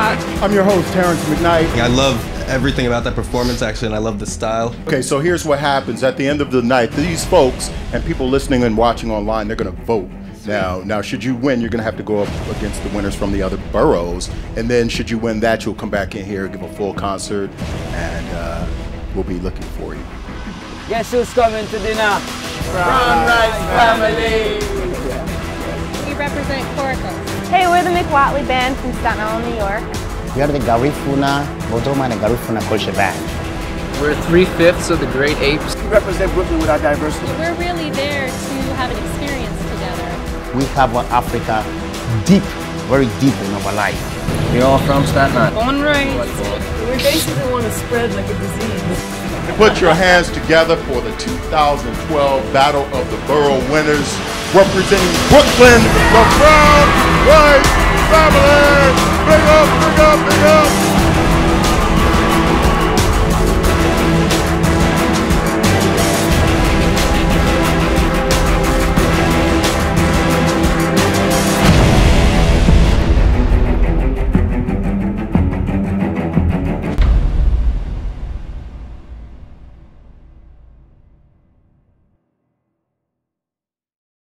hot. I'm your host, Terrance McKnight. I love everything about that performance, actually, and I love the style. Okay, so here's what happens at the end of the night. These folks and people listening and watching online, they're going to vote. Now, now, should you win, you're going to have to go up against the winners from the other boroughs, and then should you win that, you'll come back in here, give a full concert, and uh, we'll be looking for you. Guess who's coming to dinner? Brown Rice Family. We represent Coracle. Hey, we're the McWatley Band from Staten Island, New York. We are the Garifuna Bodoma and Garifuna Culture Band. We're three-fifths of the Great Apes. We represent Brooklyn with our diversity. We're really there to have an experience together. We have what Africa deep, very deep in our life. We're all from Staten Island. Born and raised. We basically want to spread like a disease. Put your hands together for the 2012 Battle of the Borough winners, representing Brooklyn, the Brown Rice Family. Big up, big up, big up.